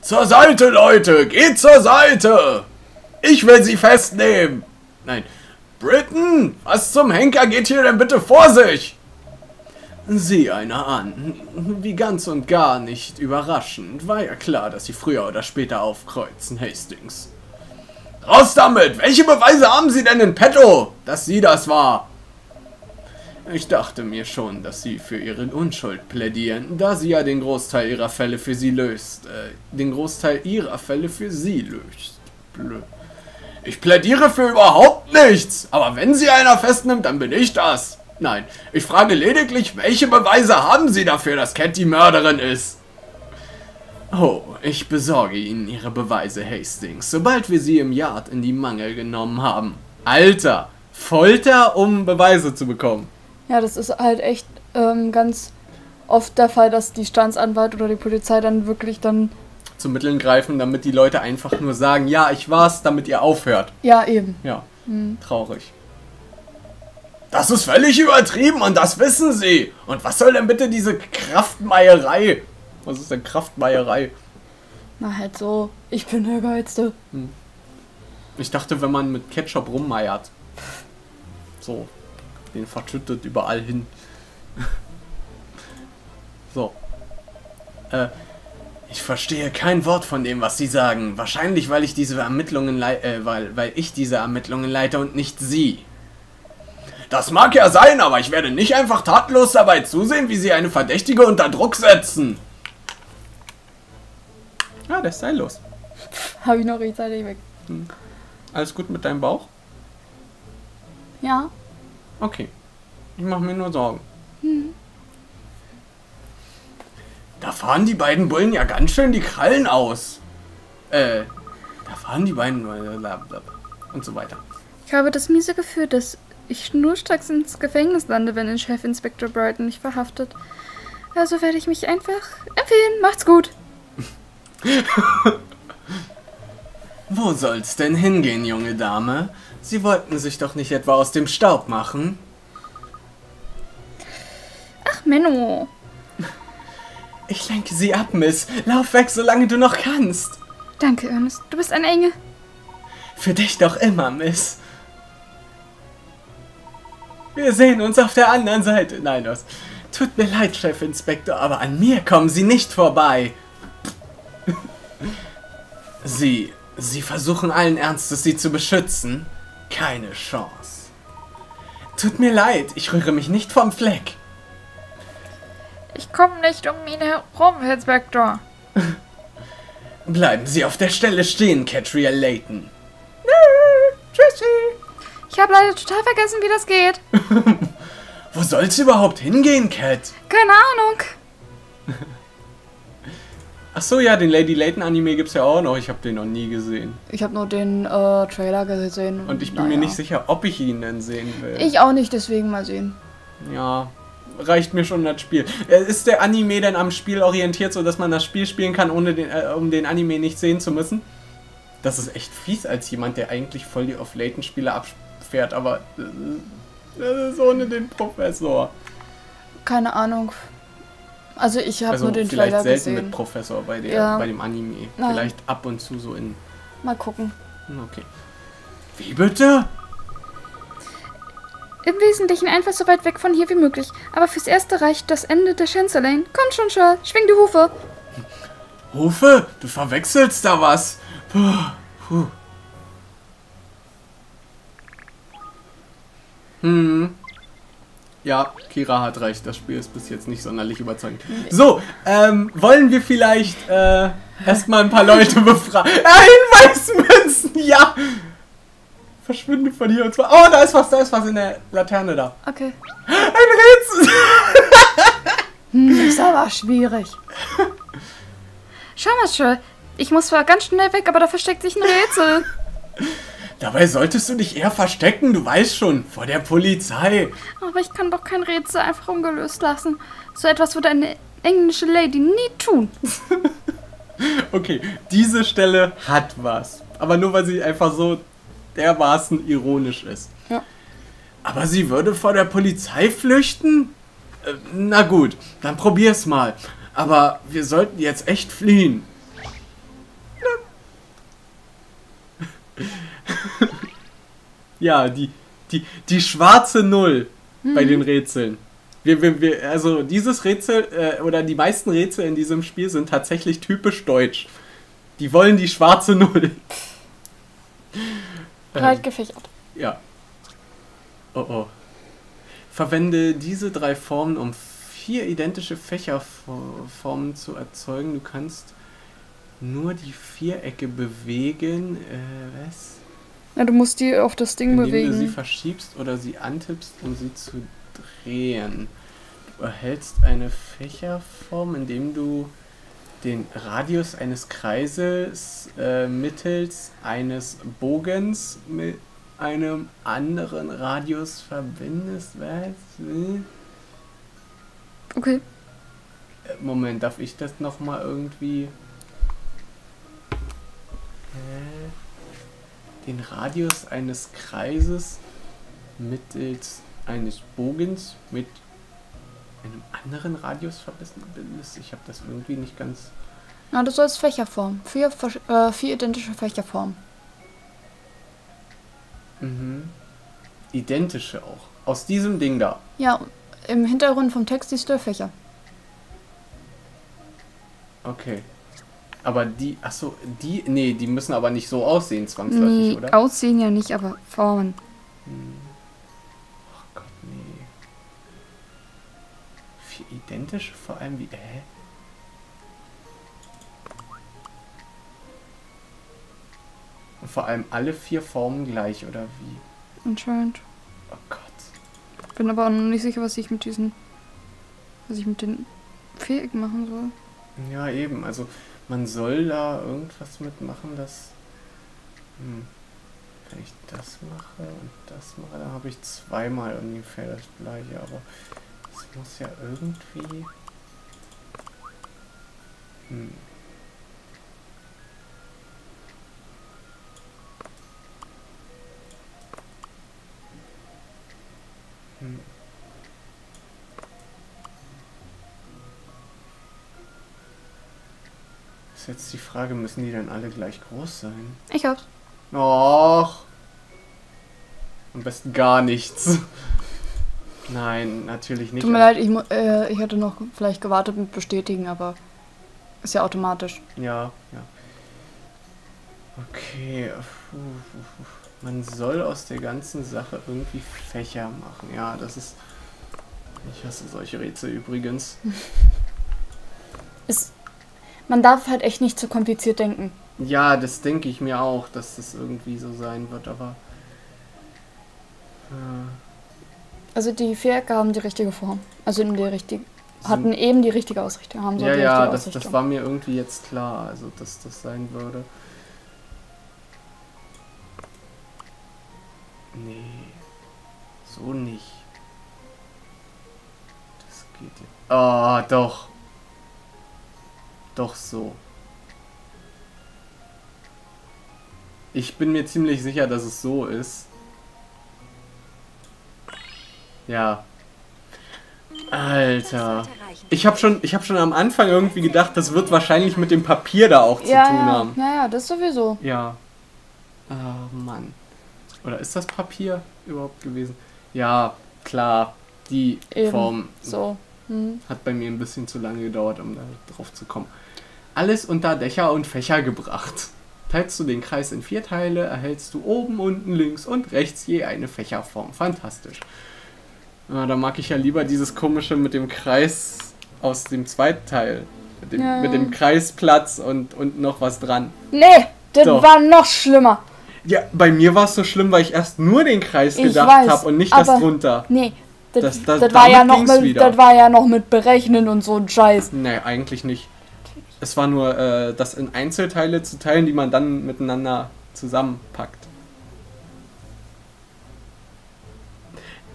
Zur Seite, Leute! Geht zur Seite! Ich will sie festnehmen! Nein. Britton, was zum Henker geht hier denn bitte vor sich? Sieh einer an. Wie ganz und gar nicht überraschend. War ja klar, dass sie früher oder später aufkreuzen, Hastings. Raus damit! Welche Beweise haben Sie denn in petto, dass sie das war? Ich dachte mir schon, dass Sie für Ihre Unschuld plädieren, da Sie ja den Großteil Ihrer Fälle für Sie löst. Äh, den Großteil Ihrer Fälle für Sie löst. Blöd. Ich plädiere für überhaupt nichts. Aber wenn Sie einer festnimmt, dann bin ich das. Nein, ich frage lediglich, welche Beweise haben Sie dafür, dass Cat die Mörderin ist? Oh, ich besorge Ihnen Ihre Beweise, Hastings, sobald wir sie im Yard in die Mangel genommen haben. Alter, Folter, um Beweise zu bekommen. Ja, das ist halt echt ähm, ganz oft der Fall, dass die Standsanwalt oder die Polizei dann wirklich dann. Zu Mitteln greifen, damit die Leute einfach nur sagen, ja, ich war's, damit ihr aufhört. Ja, eben. Ja, hm. traurig. Das ist völlig übertrieben und das wissen sie. Und was soll denn bitte diese Kraftmeierei? Was ist denn Kraftmeierei? Na halt so, ich bin der Geilste. Hm. Ich dachte, wenn man mit Ketchup rummeiert. So, den verschüttet überall hin. so. Äh, ich verstehe kein Wort von dem, was Sie sagen. Wahrscheinlich, weil ich diese Ermittlungen äh, weil, weil ich diese Ermittlungen leite und nicht Sie. Das mag ja sein, aber ich werde nicht einfach tatenlos dabei zusehen, wie Sie eine Verdächtige unter Druck setzen. Ja, der ist seillos. Habe ich noch rechtzeitig weg. Hm. Alles gut mit deinem Bauch? Ja. Okay. Ich mache mir nur Sorgen. Hm. Da fahren die beiden Bullen ja ganz schön die Krallen aus. Äh, da fahren die beiden und so weiter. Ich habe das miese Gefühl, dass ich schnurstracks ins Gefängnis lande, wenn den Chefinspektor Brighton nicht verhaftet. Also werde ich mich einfach empfehlen. Macht's gut. Wo soll's denn hingehen, junge Dame? Sie wollten sich doch nicht etwa aus dem Staub machen? Ach, Menno. Ich lenke Sie ab, Miss. Lauf weg, solange du noch kannst. Danke, Ernest. Du bist ein Engel. Für dich doch immer, Miss. Wir sehen uns auf der anderen Seite. Nein, das tut mir leid, Chefinspektor, aber an mir kommen Sie nicht vorbei. Sie, Sie versuchen allen Ernstes, Sie zu beschützen? Keine Chance. Tut mir leid, ich rühre mich nicht vom Fleck. Ich komme nicht um ihn herum, Inspektor. Bleiben Sie auf der Stelle stehen, Catriel Layton. Tschüssi. Ich habe leider total vergessen, wie das geht. Wo soll's überhaupt hingehen, Cat? Keine Ahnung. Ach so, ja, den Lady Layton Anime gibt's ja auch noch. Ich habe den noch nie gesehen. Ich habe nur den äh, Trailer gesehen. Und ich bin naja. mir nicht sicher, ob ich ihn denn sehen will. Ich auch nicht, deswegen mal sehen. Ja, reicht mir schon das Spiel. Äh, ist der Anime denn am Spiel orientiert, so dass man das Spiel spielen kann, ohne den, äh, um den Anime nicht sehen zu müssen? Das ist echt fies als jemand, der eigentlich voll die Off-Layton-Spiele abfährt, aber äh, das ist ohne den Professor. Keine Ahnung. Also ich habe also nur den vielleicht Trailer selten gesehen. mit Professor bei, der, ja. bei dem Anime. Nein. Vielleicht ab und zu so in... Mal gucken. Okay. Wie bitte? Im Wesentlichen einfach so weit weg von hier wie möglich. Aber fürs Erste reicht das Ende der Chancellor Lane. Komm schon, Charles, schwing die Hufe. Hufe? Du verwechselst da was. Puh. Puh. Hm. Ja, Kira hat recht, das Spiel ist bis jetzt nicht sonderlich überzeugend. So, ähm, wollen wir vielleicht äh, erstmal ein paar Leute befragen? Äh, Hinweismünzen, ja! Verschwinde von hier und zwar. Oh, da ist was, da ist was in der Laterne da. Okay. Ein Rätsel! hm, ist aber schwierig. Schau mal, Schul. Ich muss zwar ganz schnell weg, aber da versteckt sich ein Rätsel. Dabei solltest du dich eher verstecken, du weißt schon, vor der Polizei. Aber ich kann doch kein Rätsel einfach ungelöst lassen. So etwas würde eine englische Lady nie tun. okay, diese Stelle hat was. Aber nur weil sie einfach so dermaßen ironisch ist. Ja. Aber sie würde vor der Polizei flüchten? Äh, na gut, dann probier's mal. Aber wir sollten jetzt echt fliehen. Ja, die, die, die schwarze Null bei den Rätseln. Wir, wir, wir, also dieses Rätsel äh, oder die meisten Rätsel in diesem Spiel sind tatsächlich typisch deutsch. Die wollen die schwarze Null. Breit gefächert. Ja. Oh oh. Verwende diese drei Formen, um vier identische Fächerformen zu erzeugen. Du kannst nur die Vierecke bewegen. Äh, was? Ja, du musst die auf das Ding Indem du sie bewegen. verschiebst oder sie antippst, um sie zu drehen. Du erhältst eine Fächerform, indem du den Radius eines Kreises äh, mittels eines Bogens mit einem anderen Radius verbindest. Was? Äh, Okay. Moment, darf ich das nochmal irgendwie... Äh, den Radius eines Kreises mittels eines Bogens mit einem anderen Radius verbindest? Ich habe das irgendwie nicht ganz... Na, du sollst Fächerform. Vier, versch- äh, vier identische Fächerformen. Mhm. Identische auch. Aus diesem Ding da. Ja, im Hintergrund vom Text die Störfächer. Okay. Aber die, achso, die, nee, die müssen aber nicht so aussehen zwangsläufig, Nee, oder? aussehen ja nicht, aber Formen. Ach Gott, nee. Vier identische vor allem wie, hä? Und vor allem alle vier Formen gleich, oder wie? Anscheinend. Oh Gott. Bin aber auch noch nicht sicher, was ich mit diesen. Was ich mit den Vierecken machen soll. Ja, eben. Also man soll da irgendwas mitmachen, dass. Hm, wenn ich das mache und das mache, dann habe ich zweimal ungefähr das gleiche. Aber es muss ja irgendwie. Hm. Ist jetzt die Frage, müssen die dann alle gleich groß sein? Ich hab's. Och. Am besten gar nichts. Nein, natürlich nicht. Tut mir leid, ich, äh, ich hätte noch vielleicht gewartet mit bestätigen, aber ist ja automatisch. Ja, ja. Okay. Man soll aus der ganzen Sache irgendwie Fächer machen. Ja, das ist. Ich hasse solche Rätsel übrigens. Man darf halt echt nicht zu kompliziert denken. Ja, das denke ich mir auch, dass das irgendwie so sein wird, aber. Äh, Also die Vierecke haben die richtige Form. Also in der richtigen. Hatten eben die richtige Ausrichtung. Haben so ja, ja, das, das war mir irgendwie jetzt klar, also dass das sein würde. Nee, so nicht. Das geht ja. Ah, doch. Doch so. Ich bin mir ziemlich sicher, dass es so ist. Ja. Alter. Ich habe schon, ich hab schon am Anfang irgendwie gedacht, das wird wahrscheinlich mit dem Papier da auch zu ja, tun ja, haben. ja, ja, das sowieso. Ja. Oh Mann. Oder ist das Papier überhaupt gewesen? Ja, klar. Die Eben. Form So. Hm. hat bei mir ein bisschen zu lange gedauert, um da drauf zu kommen. Alles unter Dächer und Fächer gebracht. Teilst du den Kreis in vier Teile, erhältst du oben, unten, links und rechts je eine Fächerform. Fantastisch. Ja, da mag ich ja lieber dieses komische mit dem Kreis aus dem zweiten Teil. Mit dem, Ja. mit dem Kreisplatz und, und noch was dran. Nee, das Doch. war noch schlimmer. Ja, bei mir war es so schlimm, weil ich erst nur den Kreis Ich gedacht habe und nicht das drunter. Nee, das, Das- das, war ja noch mit, das war ja noch mit Berechnen und so ein Scheiß. Nee, eigentlich nicht. Es war nur, äh, das in Einzelteile zu teilen, die man dann miteinander zusammenpackt.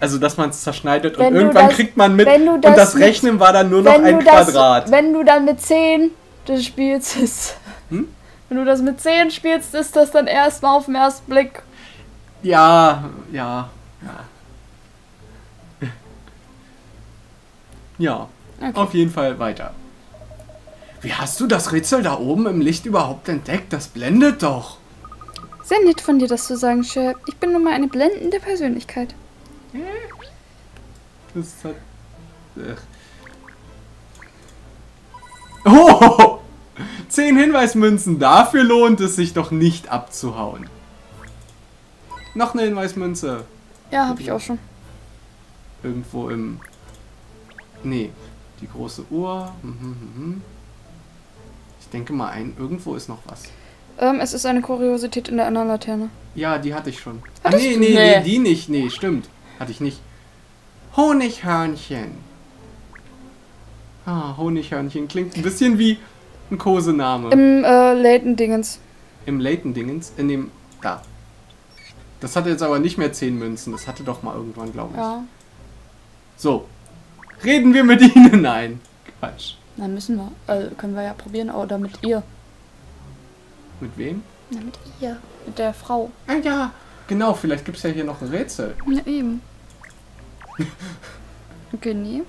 Also, dass man es zerschneidet Wenn und irgendwann das- kriegt man mit und das mit- Rechnen war dann nur noch ein das, Quadrat. wenn du dann mit 10 das spielst, ist, Hm? wenn du das mit 10 spielst, ist das dann erstmal auf den ersten Blick. Ja, ja, ja. Ja, Okay. auf jeden Fall weiter. Wie hast du das Rätsel da oben im Licht überhaupt entdeckt? Das blendet doch. Sehr nett von dir, das zu sagen, Sher. Ich bin nun mal eine blendende Persönlichkeit. Das hat. Ach. Oh! Zehn Hinweismünzen. Dafür lohnt es sich doch nicht abzuhauen. Noch eine Hinweismünze. Ja, habe ich auch schon. Irgendwo im. Nee, die große Uhr. Mhm, mhm, mhm. Denke mal ein. Irgendwo ist noch was. Ähm, es ist eine Kuriosität in der anderen Laterne. Ja, die hatte ich schon. Ah, Hattest nee, du? nee, Nee. nee, die nicht. Nee, stimmt. Hatte ich nicht. Honighörnchen. Ah, Honighörnchen. Klingt ein bisschen wie ein Kosename. Im äh, Layton-Dingens. Im Layton-Dingens. In dem. Da. Das hatte jetzt aber nicht mehr 10 Münzen. Das hatte doch mal irgendwann, glaube ich. Ja. So. Reden wir mit ihnen? Nein. Quatsch. Dann müssen wir. Also können wir ja probieren. Oder mit ihr. Mit wem? Na, mit ihr. Mit der Frau. Ah ja. Genau, vielleicht gibt es ja hier noch ein Rätsel. Ja, eben. Okay, nee.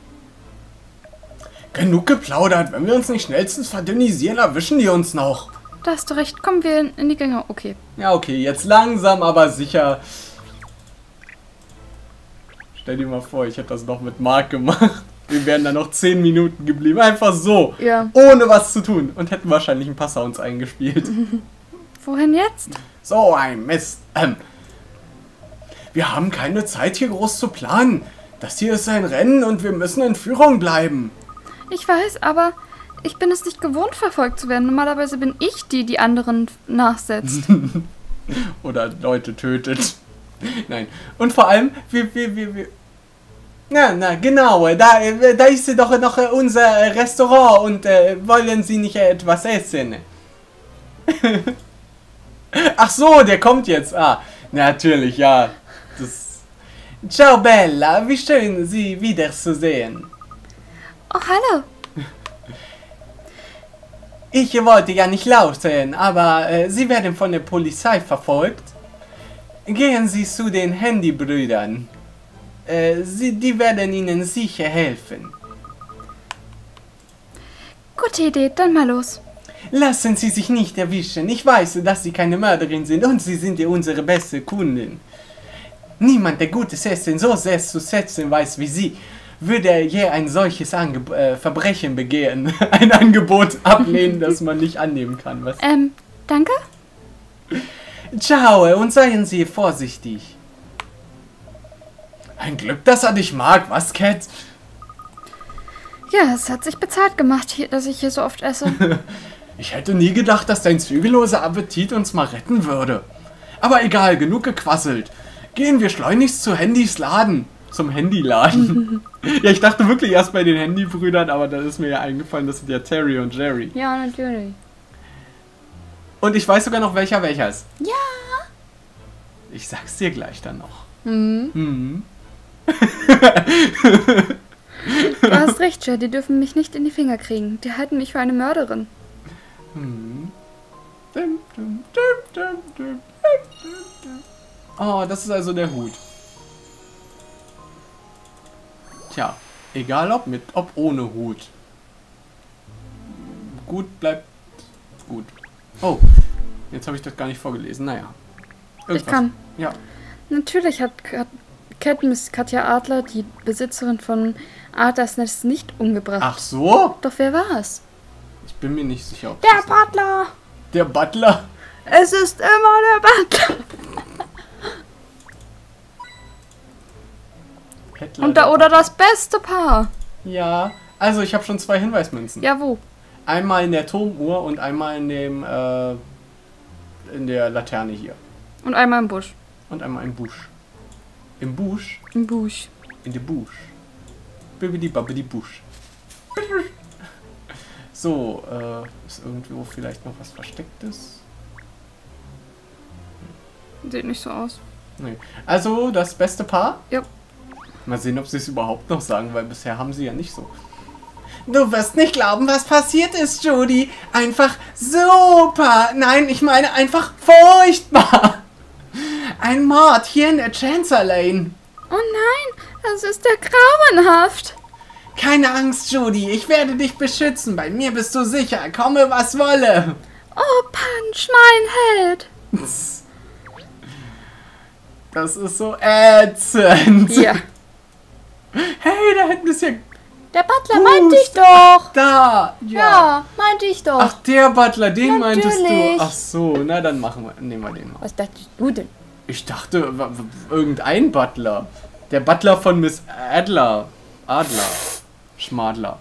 Genug geplaudert. Wenn wir uns nicht schnellstens verdünnisieren, erwischen die uns noch. Da hast du recht. Kommen wir in, in die Gänge. Okay. Ja, okay, jetzt langsam, aber sicher. Stell dir mal vor, ich hätte das noch mit Marc gemacht. Wir wären da noch 10 Minuten geblieben. Einfach so. Ja. Ohne was zu tun. Und hätten wahrscheinlich ein paar Sounds eingespielt. Wohin jetzt? So ein Mist. Ähm. Wir haben keine Zeit hier groß zu planen. Das hier ist ein Rennen und wir müssen in Führung bleiben. Ich weiß, aber ich bin es nicht gewohnt, verfolgt zu werden. Normalerweise bin ich die, die anderen nachsetzt. Oder Leute tötet. Nein. Und vor allem, wir, wir, wir, wir. Na, na, genau. Da, äh, da ist doch noch äh, unser Restaurant und äh, wollen Sie nicht äh, etwas essen? Ach so, der kommt jetzt. Ah, natürlich, ja. Das. Ciao, Bella. Wie schön, Sie wiederzusehen. Oh, hallo. Ich wollte ja nicht lauten, aber äh, Sie werden von der Polizei verfolgt. Gehen Sie zu den Handybrüdern. Äh, sie, die werden Ihnen sicher helfen. Gute Idee, dann mal los. Lassen Sie sich nicht erwischen. Ich weiß, dass Sie keine Mörderin sind und Sie sind ja unsere beste Kundin. Niemand, der gutes Essen so sehr zu setzen weiß wie Sie, würde je ein solches Angeb äh, Verbrechen begehen. ein Angebot ablehnen, das man nicht annehmen kann. Was? Ähm, danke? Ciao und seien Sie vorsichtig. Ein Glück, dass er dich mag, was, Cat? Ja, es hat sich bezahlt gemacht, hier, dass ich hier so oft esse. Ich hätte nie gedacht, dass dein zügelloser Appetit uns mal retten würde. Aber egal, genug gequasselt. Gehen wir schleunigst zu Handys Laden. Zum Handyladen. ja, ich dachte wirklich erst bei den Handybrüdern, aber dann ist mir ja eingefallen, das sind ja Terry und Jerry. ja, natürlich. Und ich weiß sogar noch, welcher welcher ist. Ja. Ich sag's dir gleich dann noch. Hm. Mhm. Du hast recht, Jay, die dürfen mich nicht in die Finger kriegen. Die halten mich für eine Mörderin. Dum, dum, dum. Oh, das ist also der Hut. Tja, egal ob mit, ob ohne Hut. Gut bleibt gut. Oh, jetzt habe ich das gar nicht vorgelesen. Naja. Ich kann. Ja. Natürlich hat Kat Cat Miss Katja Adler, die Besitzerin von Adlers Nest, nicht umgebracht. Ach so? Doch wer war es? Ich bin mir nicht sicher, ob Der das- Butler! der Butler. Es ist immer der Butler! Und da der- oder das beste Paar. Ja, also ich habe schon zwei Hinweismünzen. Ja, wo? Einmal in der Turmuhr und einmal in dem äh, in der Laterne hier. Und einmal im Busch. Und einmal im Busch. Im Busch? Im Busch. In der Busch. Bibidi babbidi Busch. So, äh, ist irgendwo vielleicht noch was Verstecktes? Sieht nicht so aus. Nee. Also, das beste Paar? Ja. Mal sehen, ob sie es überhaupt noch sagen, weil bisher haben sie ja nicht so. Du wirst nicht glauben, was passiert ist, Judy. Einfach super. Nein, ich meine einfach furchtbar. Ein Mord hier in der Chancer Lane. Oh nein, das ist ja grauenhaft. Keine Angst, Judy, ich werde dich beschützen. Bei mir bist du sicher, komme was wolle. Oh, Punch, mein Held. Das ist so ätzend. Ja. Hey, da hinten ist ja... Der Butler Boost. meinte ich doch. Da, ja. ja. meinte ich doch. Ach, der Butler, den Natürlich. meintest du. Ach so, na dann machen wir, nehmen wir den mal. Was dachtest du denn? Ich dachte, irgendein Butler. Der Butler von Miss Adler. Adler. Schmadler.